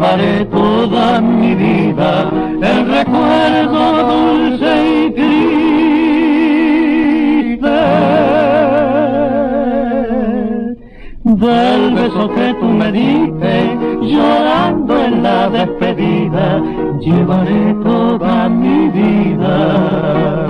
Llevaré toda mi vida el recuerdo dulce y triste del beso que tú me diste llorando en la despedida. Llevaré toda mi vida.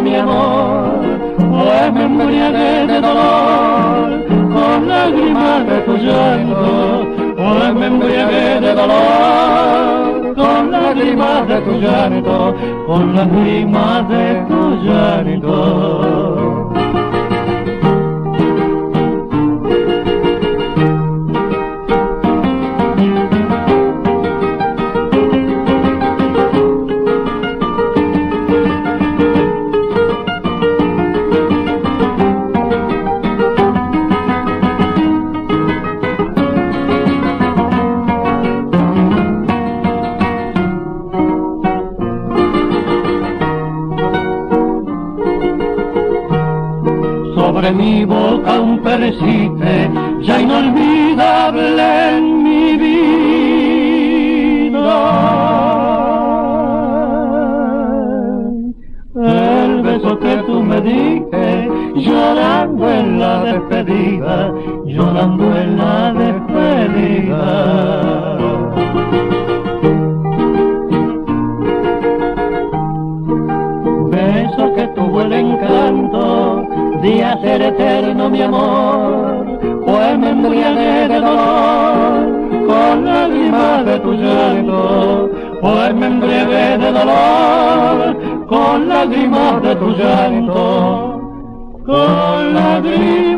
Mi amor, pues me embriagué de dolor con lágrimas de tu llanto, pues me embriagué de dolor con lágrimas de tu llanto, con lágrimas de tu llanto. Sobre mi boca un persiste ya inolvidable en mi vida. El beso que tú me diste llorando en la despedida, llorando en la despedida. beso que tuvo el encanto de hacer eterno mi amor, pues me embriagué de dolor. Con lágrimas de tu llanto, pues me embriagué de dolor. Con lágrimas de tu llanto, con lágrimas